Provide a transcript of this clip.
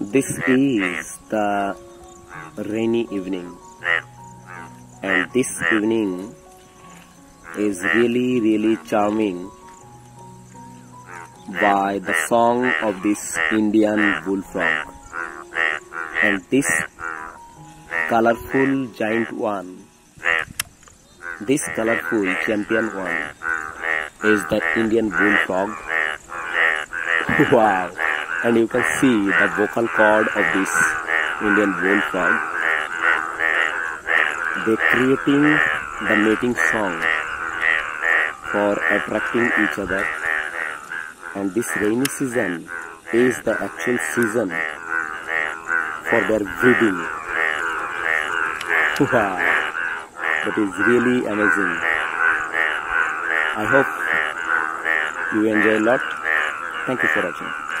This is the rainy evening, and this evening is really, really charming by the song of this Indian bullfrog. And this colorful giant one, this colorful champion one, is the Indian bullfrog. wow! And you can see the vocal cord of this Indian bullfrog. They creating the mating song for attracting each other and this rainy season is the actual season for their breeding. That is really amazing. I hope you enjoy a lot. Thank you for watching.